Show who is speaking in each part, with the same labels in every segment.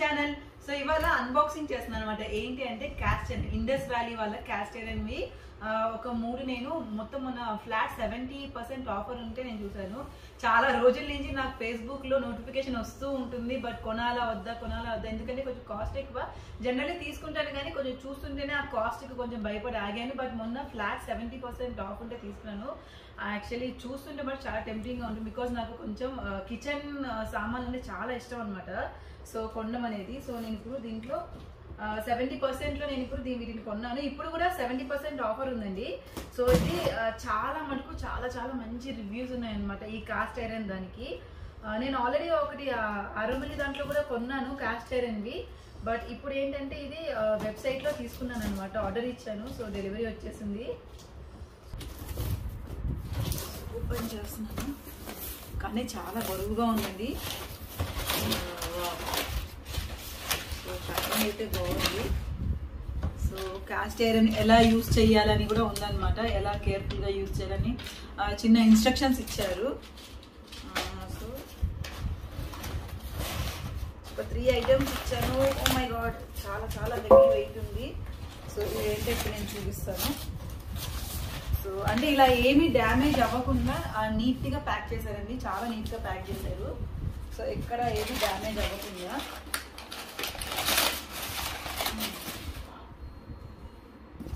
Speaker 1: Channel so ఇవాళ unboxing చేస్తున్నాను అనమాట ఏంటి అంటే క్యాస్టర్ ఇండస్ వ్యాలీ వాళ్ళ క్యాస్టర్ అండ్ మీ ఒక మూడు నేను మొత్తం మన ఫ్లాట్ సెవెంటీ పర్సెంట్ ఆఫర్ ఉంటే నేను చూసాను చాలా రోజుల నుంచి నాకు ఫేస్బుక్లో నోటిఫికేషన్ వస్తూ ఉంటుంది బట్ కొనాలా వద్దా కొనాలా వద్దా? ఎందుకంటే కొంచెం కాస్ట్ ఎక్కువ. జనరల్లీ తీసుకుంటాను కానీ కొంచెం చూస్తుంటేనే ఆ కాస్ట్కి కొంచెం భయపడి ఆగాను. బట్ మొన్న ఫ్లాట్ సెవెంటీ పర్సెంట్ ఆఫ్ ఉంటే తీసుకున్నాను. యాక్చువల్లీ చూస్తుంటే బట్ చాలా టెంప్టింగ్ ఉంటుంది బికాస్ నాకు కొంచెం కిచెన్ సామాన్ అంటే చాలా ఇష్టం అనమాట సో కొనడం అనేది. సో నేను ఇప్పుడు దీంట్లో సెవెంటీ పర్సెంట్లో నేను ఇప్పుడు దీని వీటిని కొన్నాను. ఇప్పుడు కూడా సెవెంటీ పర్సెంట్ ఆఫర్ ఉందండి. సో ఇది చాలా మటుకు చాలా చాలా మంచి రివ్యూస్ ఉన్నాయన్నమాట ఈ కాస్ట్ ఐరన్ దానికి. నేను ఆల్రెడీ ఒకటి అరమలి దాంట్లో కూడా కొన్నాను కాస్ట్ ఐరన్వి బట్ ఇప్పుడు ఏంటంటే ఇది వెబ్సైట్లో తీసుకున్నాను అనమాట ఆర్డర్ ఇచ్చాను సో డెలివరీ వచ్చేసింది. ఓపెన్ చేస్తున్నాను. కానీ చాలా బరువుగా ఉందండి సో ప్యాకింగ్ అయితే బాగుంది సో కాస్ట్ ఐరన్ ఎలా యూస్ చేయాలని కూడా ఉందన్నమాట. ఎలా కేర్ఫుల్గా యూజ్ చేయాలని ఆ, చిన్న ఇన్స్ట్రక్షన్స్ ఇచ్చారు. సో ఒక త్రీ ఐటమ్స్ ఇచ్చాను. ఓ మై గాడ్ చాలా చాలా దగ్గర వెయిట్ ఉంది. సో ఇది ఏంటంటే ఇప్పుడు నేను చూపిస్తాను. సో అంటే ఇలా ఏమీ డ్యామేజ్ అవ్వకుండా నీట్గా ప్యాక్ చేశారండి. చాలా నీట్గా ప్యాక్ చేశారు. సో ఎక్కడ ఏమీ డ్యామేజ్ అవ్వకుండా.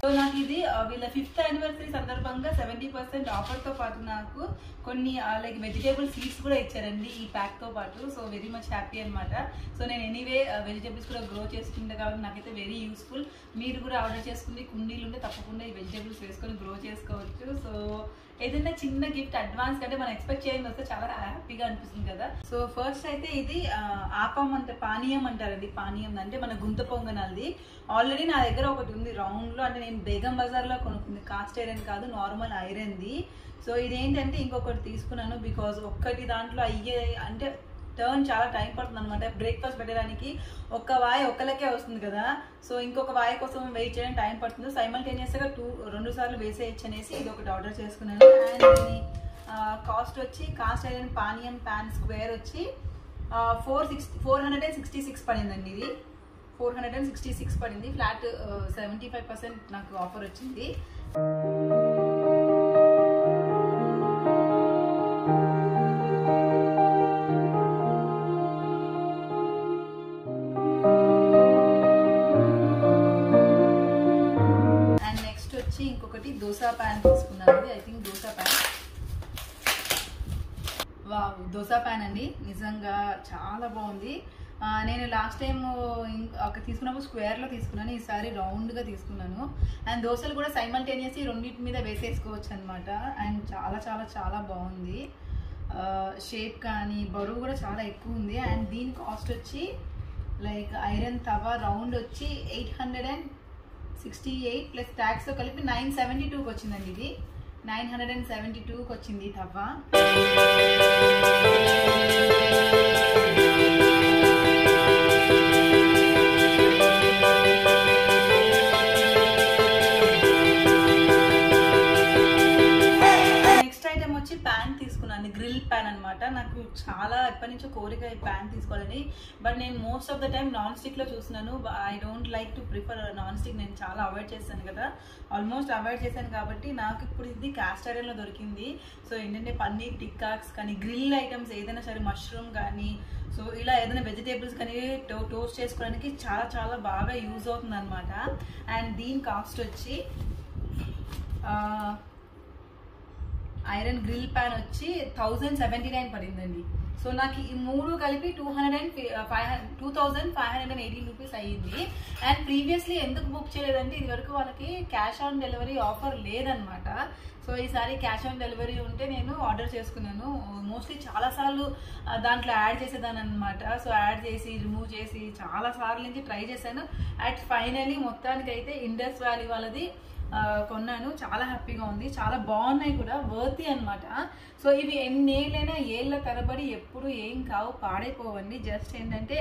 Speaker 1: సో నాకు ఇది వీళ్ళ ఫిఫ్త్ యానివర్సరీ సందర్భంగా సెవెంటీ పర్సెంట్ ఆఫర్తో పాటు నాకు కొన్ని లైక్ వెజిటేబుల్ సీడ్స్ కూడా ఇచ్చారండి ఈ ప్యాక్తో పాటు. సో వెరీ మచ్ హ్యాపీ అనమాట సో నేను ఎనీవే వెజిటేబుల్స్ కూడా గ్రో చేసుకుంటా కాబట్టి నాకైతే వెరీ యూస్ఫుల్ మీరు కూడా ఆర్డర్ చేసుకుని కుండీలు ఉంటే తప్పకుండా ఈ వెజిటేబుల్స్ వేసుకొని గ్రో చేసుకోవచ్చు. సో ఏదైనా చిన్న గిఫ్ట్ అడ్వాన్స్ కంటే మనం ఎక్స్పెక్ట్ చేయని వస్తే చాలా హ్యాపీగా అనిపిస్తుంది కదా. సో ఫస్ట్ అయితే ఇది ఆపం అంటే పానీయం అంటారండి పానీయం అంటే మన గుంత పొంగనాలది. ఆల్రెడీ నా దగ్గర ఒకటి ఉంది రౌండ్లో అంటే నేను బేగం బజార్లో కొనుక్కుంది కాస్ట్ ఐరన్ కాదు నార్మల్ ఐరన్ది సో ఇదేంటంటే ఇంకొకటి తీసుకున్నాను బికాజ్ ఒక్కటి దాంట్లో అయ్యే అంటే టర్న్ చాలా టైం పడుతుంది అనమాట బ్రేక్ఫాస్ట్ పెట్టడానికి ఒక్క వాయి ఒక్కలకే వస్తుంది కదా. సో ఇంకొక వాయి కోసం వెయిట్ చేయడం టైం పడుతుంది. సైమల్టేనియస్గా టూ రెండు సార్లు వేసేయచ్చు అనేసి ఇది ఒకటి ఆర్డర్ చేసుకున్నాను. అండ్ దీని కాస్ట్ వచ్చి కాస్ట్ ఐరన్ పానియం ప్యాన్ స్క్వేర్ వచ్చి four sixty four hundred and sixty six పడిందండి ఇది. Four hundred and sixty six పడింది. ఫ్లాట్ సెవెంటీ ఫైవ్ పర్సెంట్ నాకు ఆఫర్ వచ్చింది. ఇంకొకటి దోసా ప్యాన్ తీసుకున్నాను I think dosa pan. Wow dosa pan అండి. నిజంగా చాలా బాగుంది. నేను లాస్ట్ టైం ఒక తీసుకున్నప్పుడు స్క్వేర్లో తీసుకున్నాను. ఈసారి రౌండ్గా తీసుకున్నాను. అండ్ దోశలు కూడా సైమల్టేనియస్ రెండింటి మీద వేసేసుకోవచ్చు అనమాట అండ్ చాలా చాలా చాలా బాగుంది. షేప్ కానీ బరువు కూడా చాలా ఎక్కువ ఉంది. అండ్ దీని కాస్ట్ వచ్చి లైక్ ఐరన్ తవా రౌండ్ వచ్చి eight hundred and sixty eight plus ట్యాక్స్తో కలిపి నైన్ సెవెంటీ టూకి వచ్చిందండి ఇది. నైన్ హండ్రెడ్ అండ్ సెవెంటీ టూకి వచ్చింది తవ్వ. చాలా ఎప్పటి నుంచో కోరిక ప్యాన్ తీసుకోవాలని. బట్ నేను most of the time non స్టిక్లో చూస్తున్నాను. I don't like to prefer non stick. నేను చాలా అవాయిడ్ చేస్తాను కదా. ఆల్మోస్ట్ అవాయిడ్ చేశాను కాబట్టి నాకు ఇప్పుడు ఇది క్యాస్ట్లో దొరికింది. సో ఏంటంటే పన్నీర్ టిక్కాక్స్ కానీ గ్రిల్ ఐటమ్స్ ఏదైనా సరే మష్రూమ్ కానీ సో ఇలా ఏదైనా వెజిటేబుల్స్ కానీ టో టోస్ట్ చేసుకోవడానికి చాలా చాలా బాగా యూజ్ అవుతుంది అనమాట అండ్ దీని కాస్ట్ వచ్చి ఐరన్ గ్రిల్ ప్యాన్ వచ్చి థౌజండ్ సెవెంటీ నైన్ పడిందండి. సో నాకు ఈ మూడు కలిపి two hundred and five two thousand five hundred and eighteen rupees అయ్యింది. అండ్ ప్రీవియస్లీ ఎందుకు బుక్ చేయలేదంటే ఇది వరకు వాళ్ళకి క్యాష్ ఆన్ డెలివరీ ఆఫర్ లేదనమాట సో ఈసారి క్యాష్ ఆన్ డెలివరీ ఉంటే నేను ఆర్డర్ చేసుకున్నాను. మోస్ట్లీ చాలా సార్లు దాంట్లో యాడ్ చేసేదాన్ని అనమాట సో యాడ్ చేసి రిమూవ్ చేసి చాలా సార్లు నుంచి ట్రై చేశాను. అండ్ ఫైనలీ మొత్తానికి అయితే ఇండస్ వ్యాలీ వాళ్ళది కొన్నాను. చాలా హ్యాపీగా ఉంది. చాలా బాగున్నాయి కూడా. వర్తి అన్నమాట. సో ఇవి ఎన్నేళ్ళైనా ఏళ్ళ తరబడి ఎప్పుడు ఏం కావు. పాడైపోవండి. జస్ట్ ఏంటంటే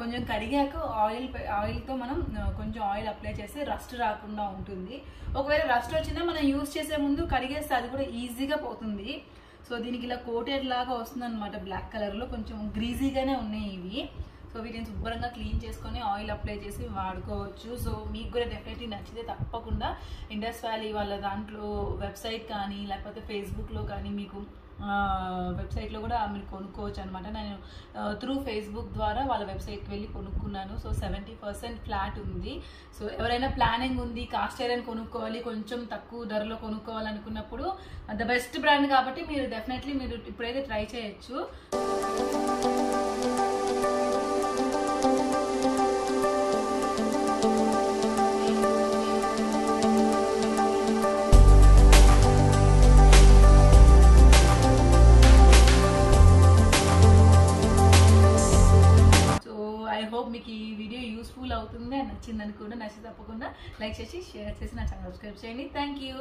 Speaker 1: కొంచెం కడిగాక ఆయిల్ ఆయిల్తో మనం కొంచెం ఆయిల్ అప్లై చేస్తే రస్ట్ రాకుండా ఉంటుంది. ఒకవేళ రస్ట్ వచ్చినా మనం యూజ్ చేసే ముందు కడిగేస్తే అది కూడా ఈజీగా పోతుంది. సో దీనికి ఇలా కోటెడ్ లాగా వస్తుంది అనమాట బ్లాక్ కలర్లో కొంచెం గ్రీజీగానే ఉన్నాయి ఇవి. సో వీటిని శుభ్రంగా క్లీన్ చేసుకొని ఆయిల్ అప్లై చేసి వాడుకోవచ్చు. సో మీకు కూడా డెఫినెట్లీ నచ్చితే తప్పకుండా ఇండస్ వ్యాలీ వాళ్ళ దాంట్లో వెబ్సైట్ కానీ లేకపోతే ఫేస్బుక్లో కానీ మీకు వెబ్సైట్లో కూడా మీరు కొనుక్కోవచ్చు అనమాట నేను త్రూ ఫేస్బుక్ ద్వారా వాళ్ళ వెబ్సైట్కి వెళ్ళి కొనుక్కున్నాను. సో సెవెంటీ పర్సెంట్ ఫ్లాట్ ఉంది. సో ఎవరైనా ప్లానింగ్ ఉంది కాస్ట్ ఐరన్ కొనుక్కోవాలి కొంచెం తక్కువ ధరలో కొనుక్కోవాలనుకున్నప్పుడు ద బెస్ట్ బ్రాండ్ కాబట్టి మీరు డెఫినెట్లీ మీరు ఇప్పుడైతే ట్రై చేయొచ్చు. అవుతుంది నచ్చిందని కూడా నచ్చి తప్పకుండా లైక్ చేసి షేర్ చేసి నా ఛానల్ సబ్స్క్రైబ్ చేయండి. Thank you